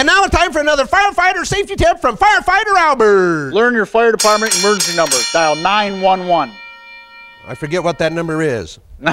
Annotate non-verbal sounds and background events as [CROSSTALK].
And now it's time for another firefighter safety tip from Firefighter Albert. Learn your fire department emergency number. Dial 911. I forget what that number is. [LAUGHS]